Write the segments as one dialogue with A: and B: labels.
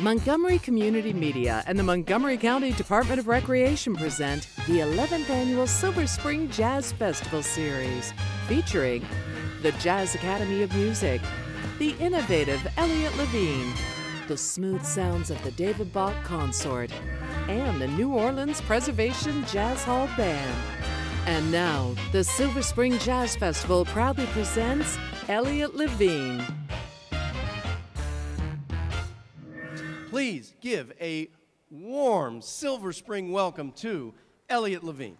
A: Montgomery Community Media and the Montgomery County Department of Recreation present the 11th annual Silver Spring Jazz Festival Series, featuring the Jazz Academy of Music, the innovative Elliot Levine, the smooth sounds of the David Bach Consort, and the New Orleans Preservation Jazz Hall Band. And now, the Silver Spring Jazz Festival proudly presents Elliot Levine.
B: Please give a warm Silver Spring welcome to Elliot Levine.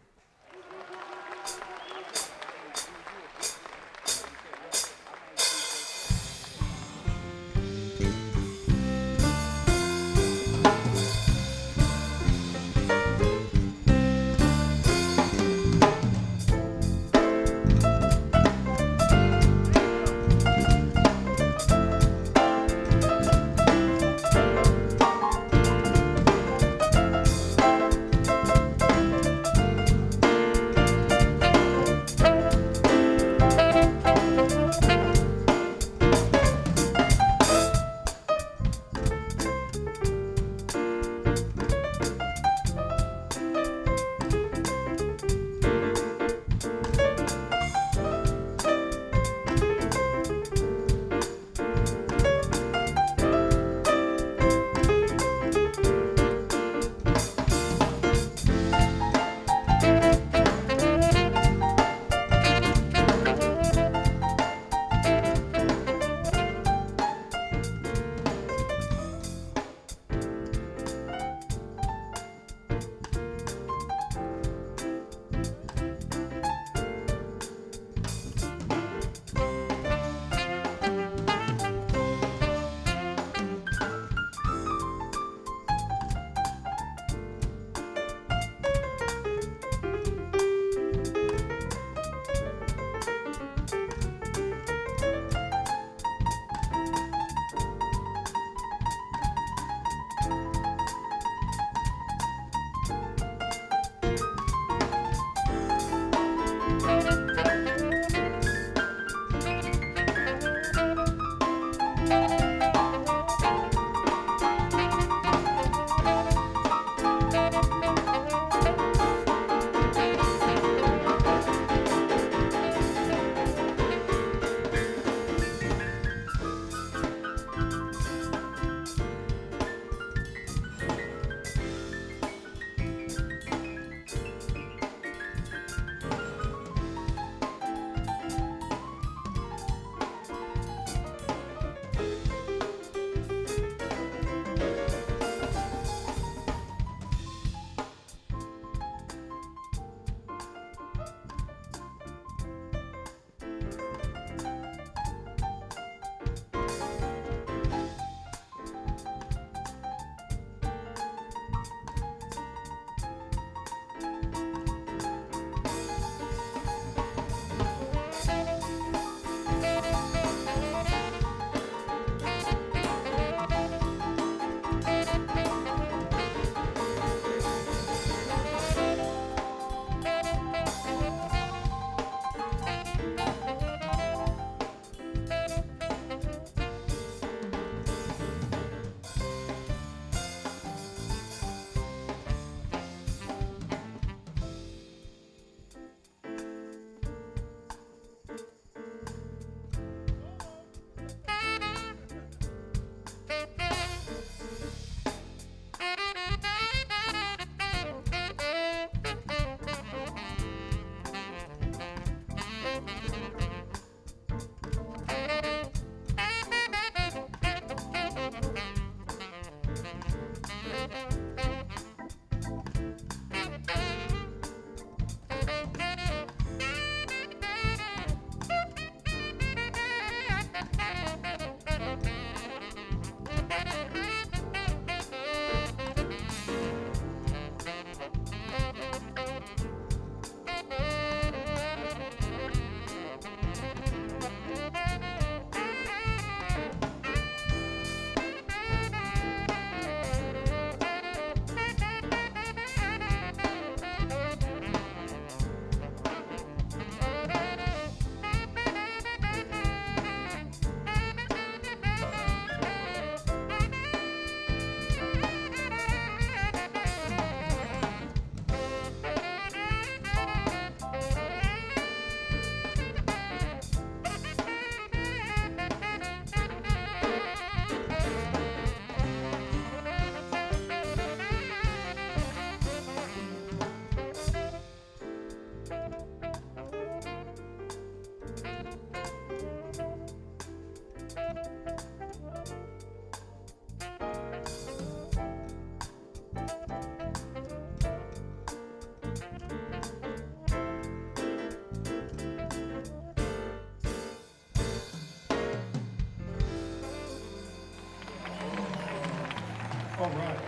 C: All right.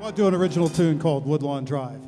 C: I'll do an original tune called Woodlawn Drive.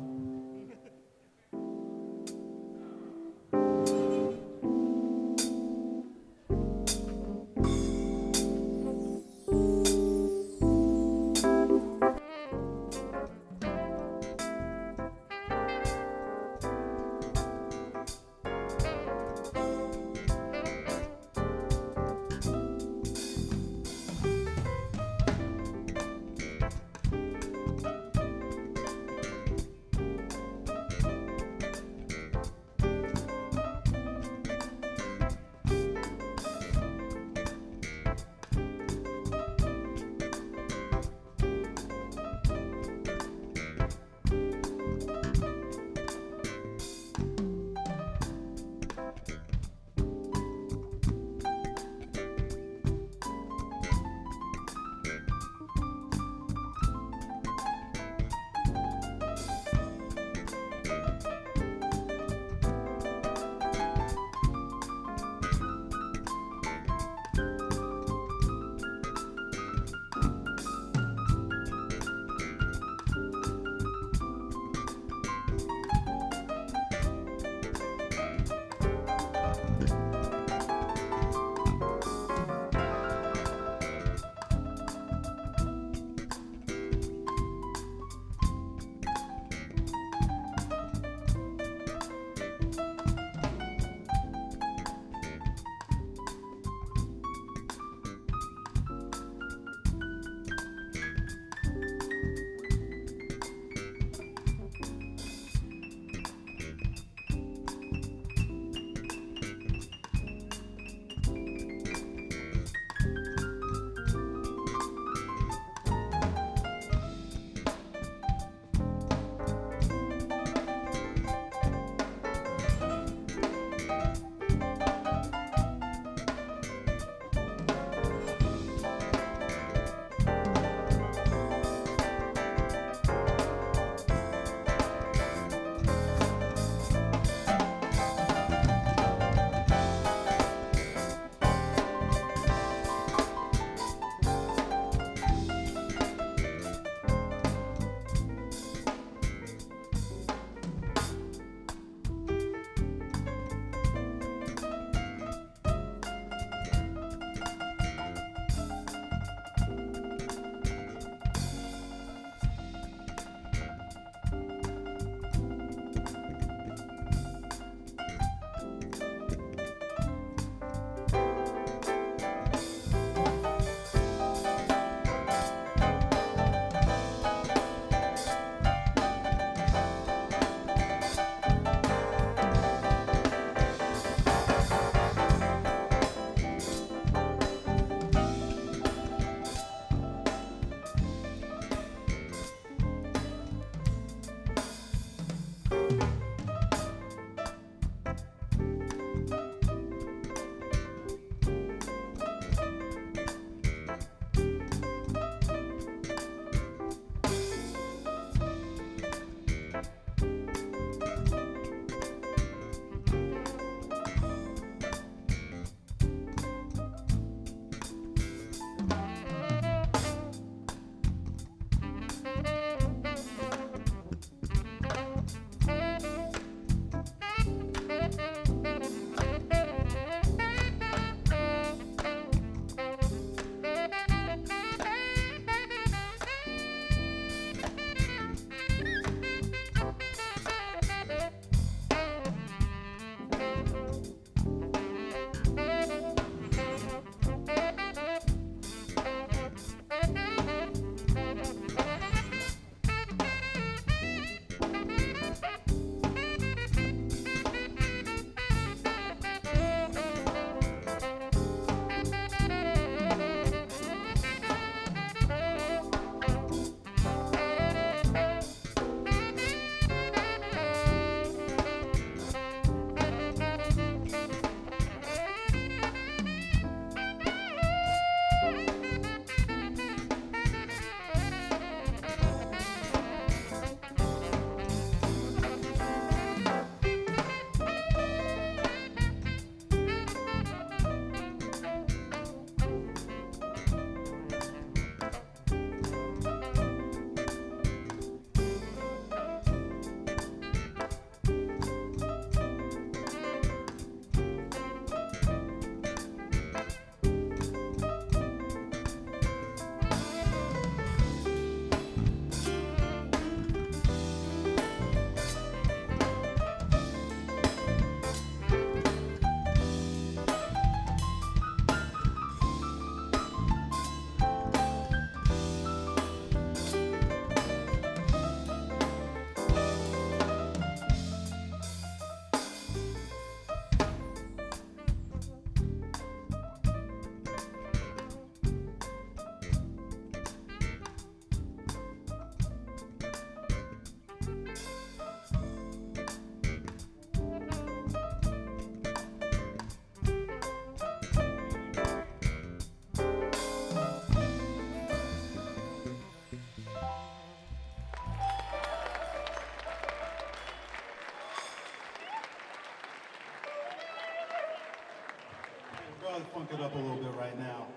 C: Funk it up a little bit right now.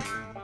C: Bye.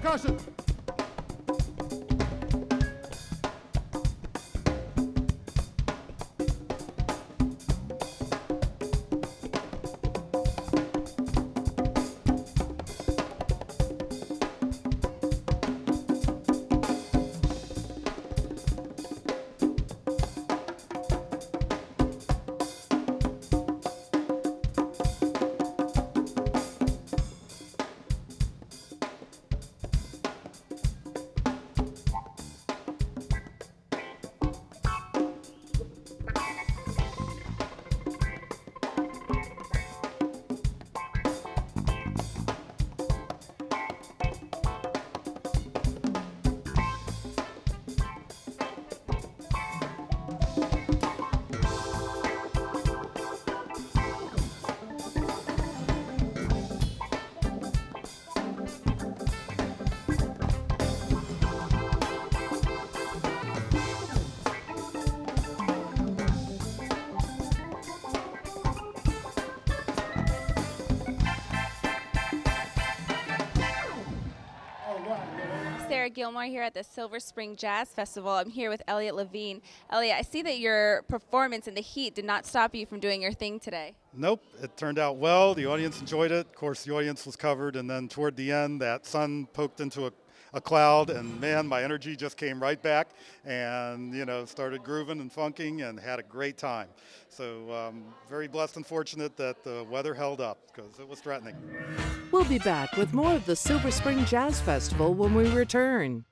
D: Percussion. Gilmore here at the Silver Spring Jazz Festival. I'm here with Elliot Levine. Elliot, I see that your performance in the heat did not stop you from doing your thing today.
C: Nope, it turned out well. The audience enjoyed it. Of course, the audience was covered, and then toward the end, that sun poked into a, a cloud, and man, my energy just came right back, and you know, started grooving and funking, and had a great time. So, um, very blessed and fortunate that the weather held up because it was threatening.
A: We'll be back with more of the Silver Spring Jazz Festival when we return.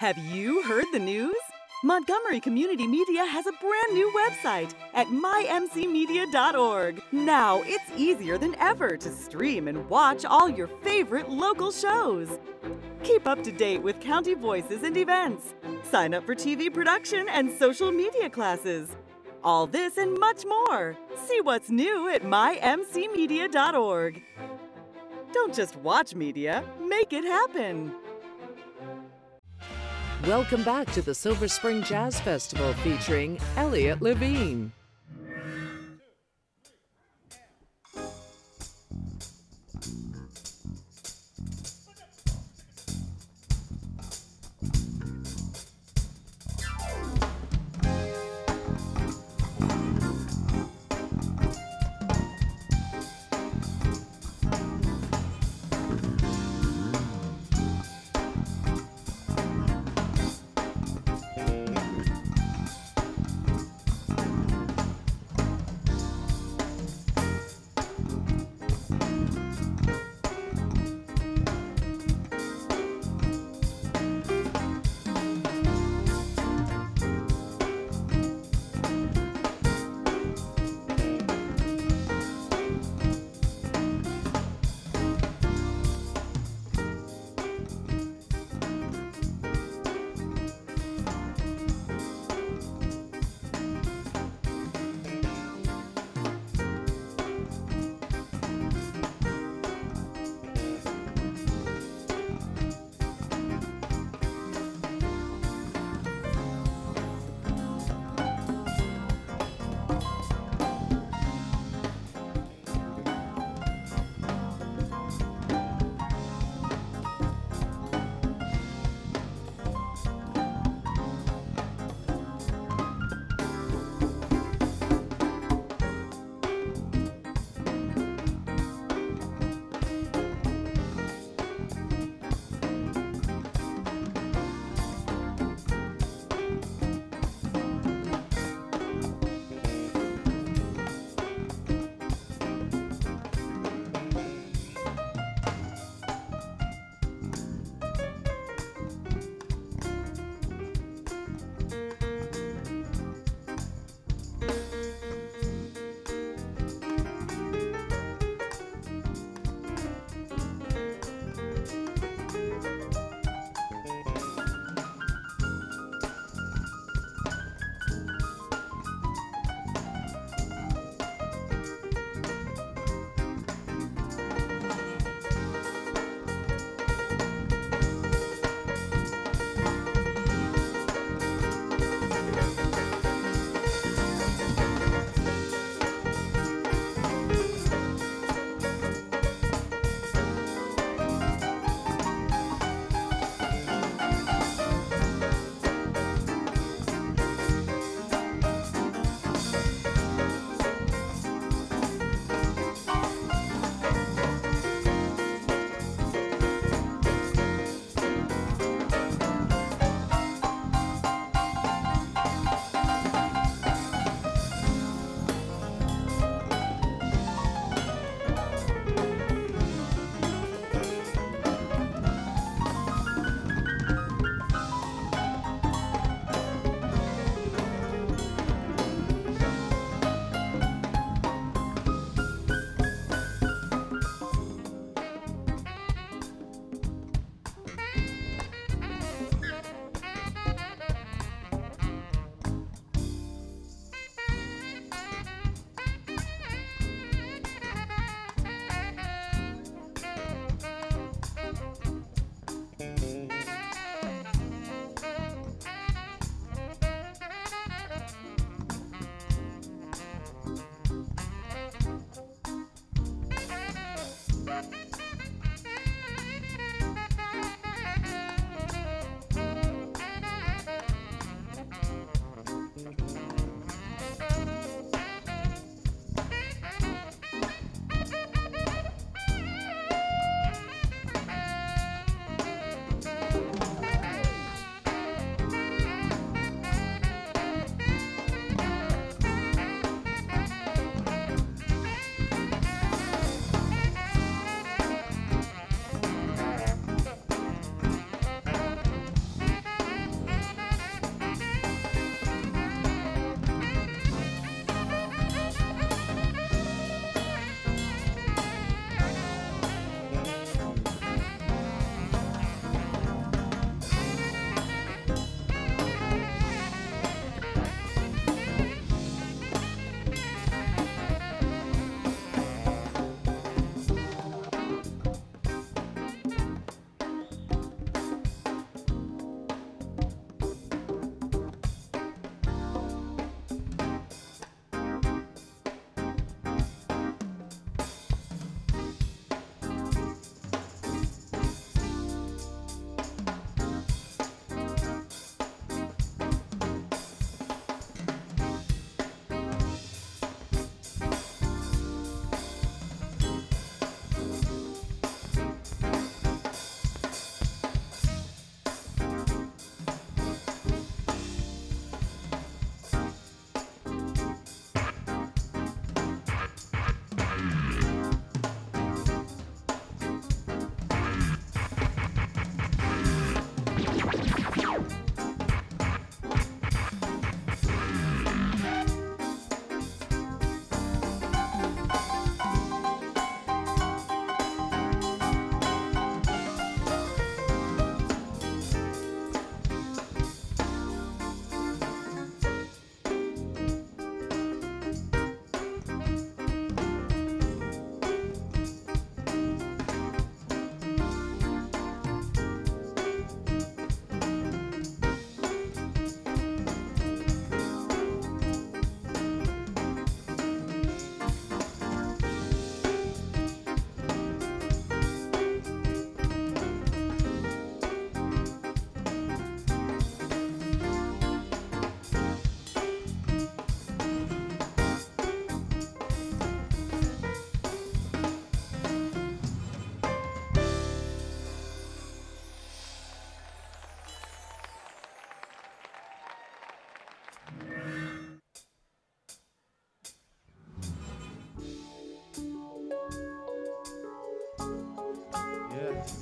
E: Have you heard the news? Montgomery Community Media has a brand new website at mymcmedia.org. Now it's easier than ever to stream and watch all your favorite local shows. Keep up to date with county voices and events. Sign up for TV production and social media classes. All this and much more. See what's new at mymcmedia.org. Don't just watch media, make it happen.
A: Welcome back to the Silver Spring Jazz Festival featuring Elliot Levine.
F: One, two, three,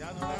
F: Ya no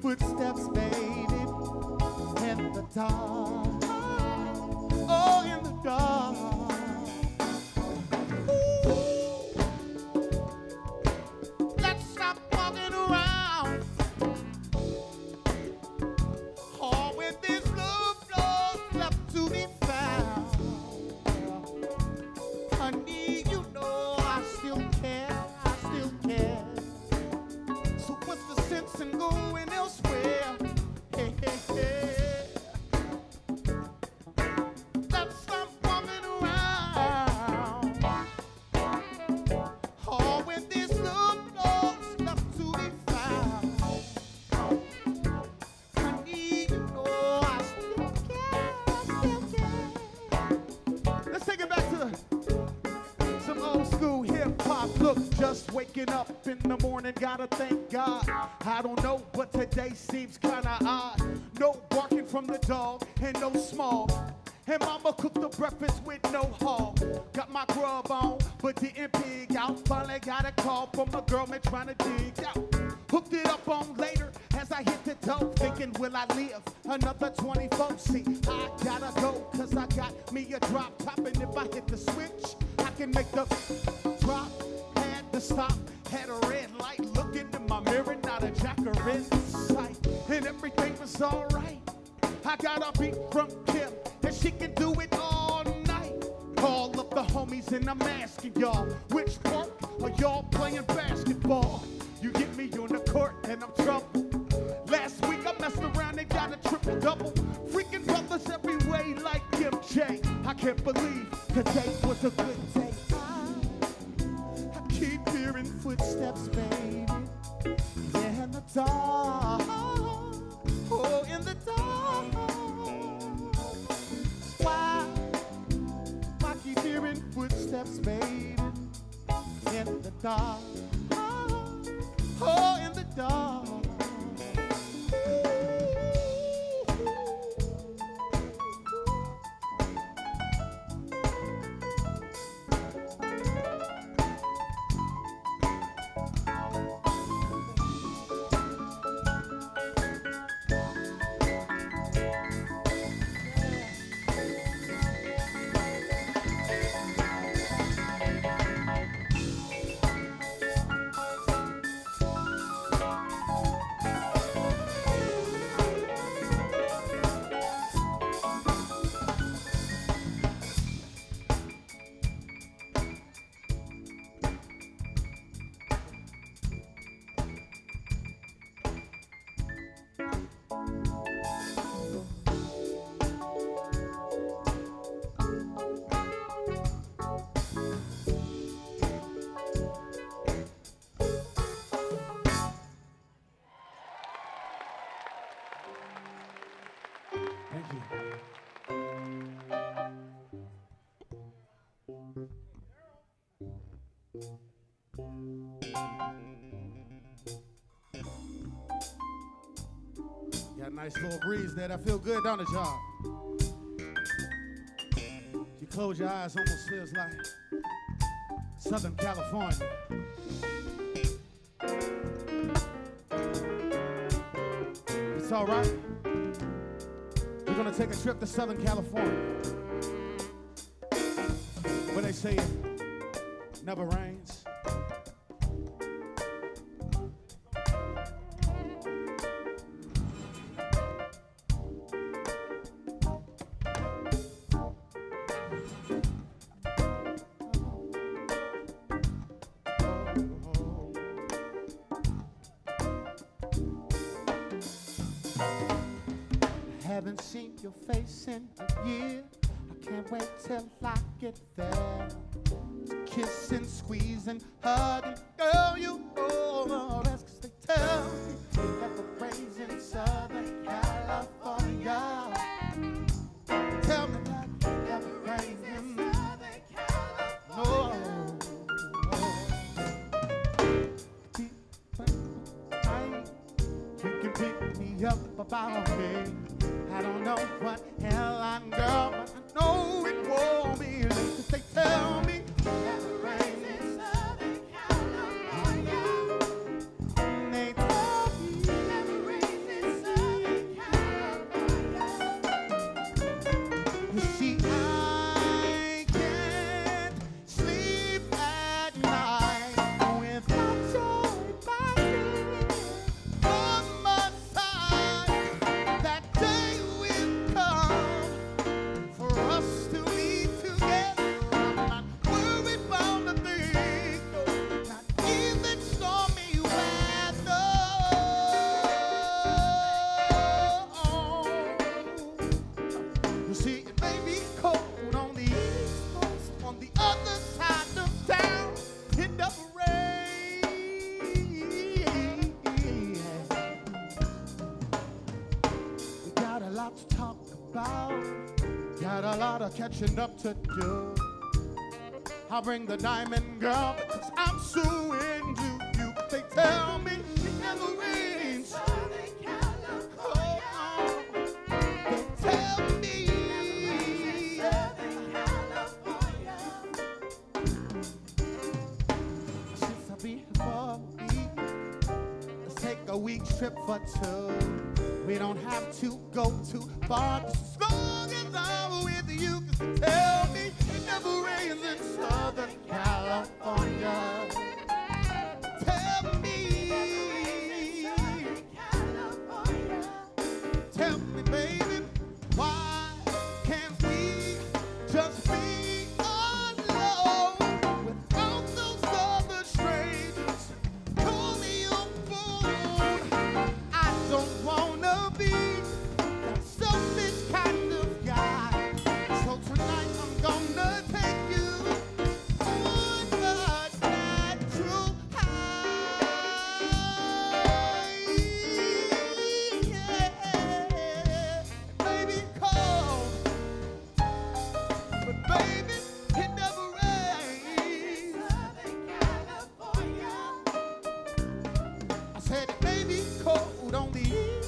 F: footsteps. in the morning, gotta thank God. double. Freaking brothers every way like MJ. I can't believe today was a good day. Nice little breeze there. That feel good, don't it, y'all? You close your eyes, almost feels like Southern California. It's all right. We're gonna take a trip to Southern California. Where they say it never rains. fashioned up to do. I'll bring the diamond girl because I'm suing. Baby cold on the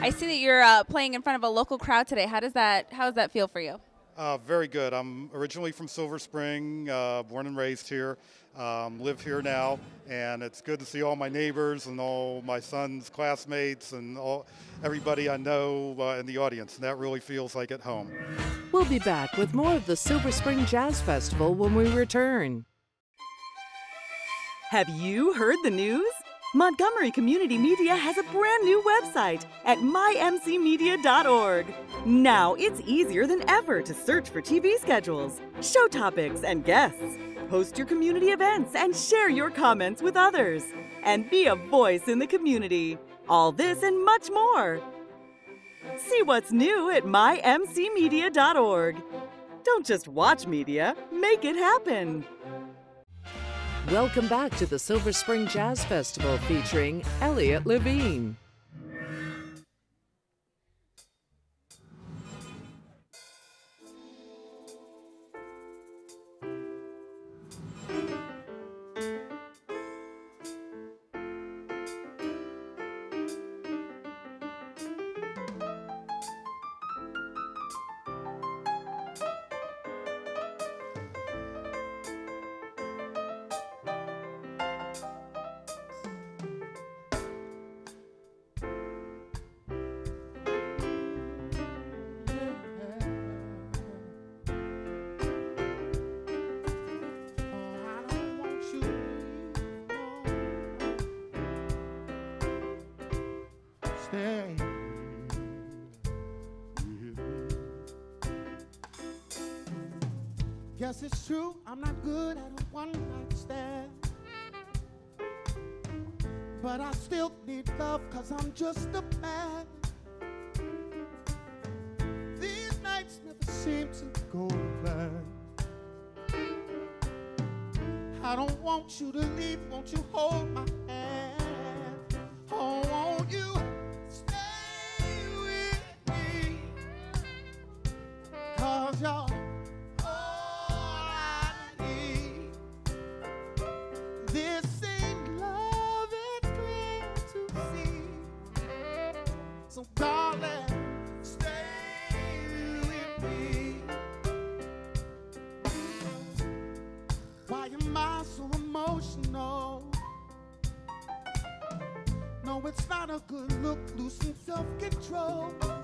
F: I
D: see that you're uh, playing in front of a local crowd today. How does that How does that feel for you?
C: Uh, very good. I'm originally from Silver Spring, uh, born and raised here. Um, live here now, and it's good to see all my neighbors and all my son's classmates and all everybody I know uh, in the audience. And that really feels like at home.
A: We'll be back with more of the Silver Spring Jazz Festival when we return.
E: Have you heard the news? Montgomery Community Media has a brand new website at mymcmedia.org. Now it's easier than ever to search for TV schedules, show topics, and guests. Host your community events and share your comments with others. And be a voice in the community. All this and much more. See what's new at mymcmedia.org. Don't just watch media, make it happen.
A: Welcome back to the Silver Spring Jazz Festival featuring Elliot Levine.
F: But I still need love, cause I'm just a man. These nights never seem to go plan. I don't want you to leave, won't you hold my hand? A good look. Losing self control.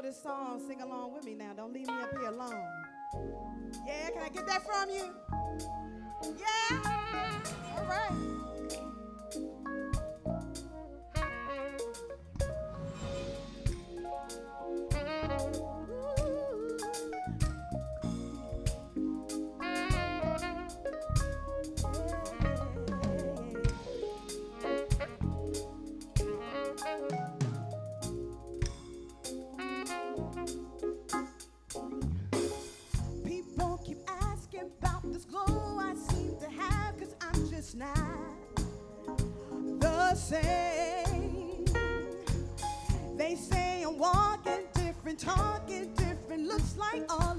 F: know this
G: song. Sing along with me now. Don't leave me up here alone. Yeah, can I get that from you? Yeah. say, they say I'm walking different, talking different, looks like all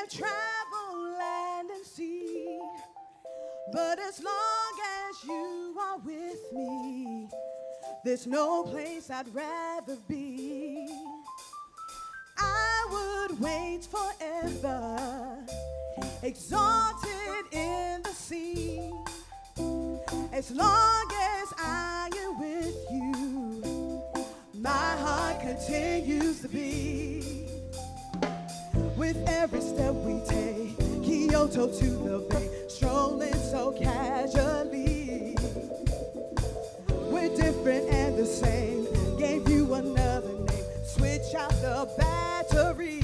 G: have traveled land and sea, but as long as you are with me, there's no place I'd rather be. I would wait forever, exalted in the sea, as long as I am with you. My heart continues to beat. With every step we take, Kyoto to the bay, strolling so casually. We're different and the same, gave you another name, switch out the battery.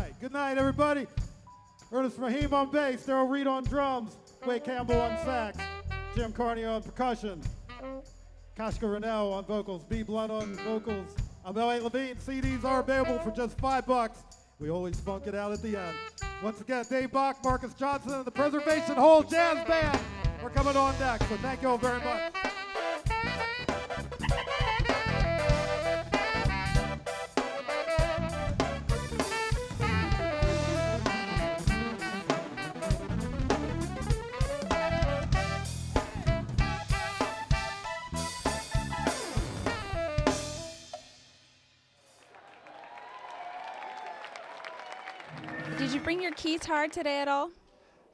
F: right. Good night, everybody. Ernest Rahim on bass, Daryl Reed on drums, Wade Campbell on sax, Jim Carney on percussion, Kashka Rennell on vocals, B. Blunt on vocals. I'm Elliot Levine. CDs are available for just five bucks. We always funk it out at the end. Once again, Dave Bach, Marcus Johnson, and the Preservation Hall Jazz Band. We're coming on next, so thank you all very much.
D: Your guitar today at all?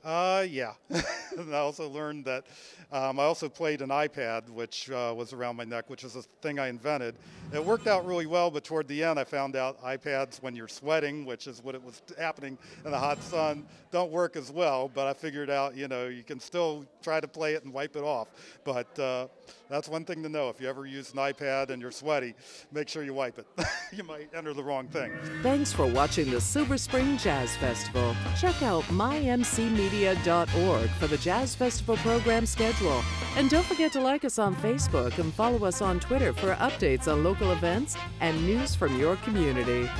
C: Uh, yeah. and I also learned that um, I also played an iPad, which uh, was around my neck, which is a thing I invented. It worked out really well, but toward the end, I found out iPads, when you're sweating, which is what it was happening in the hot sun, don't work as well. But I figured out, you know, you can still try to play it and wipe it off. But uh, that's one thing to know. If you ever use an iPad and you're sweaty, make sure you wipe it. you might enter the wrong thing.
A: Thanks for watching the Silver Spring Jazz Festival. Check out mymcmedia.org for the Jazz Festival program schedule. And don't forget to like us on Facebook and follow us on Twitter for updates on local events and news from your community.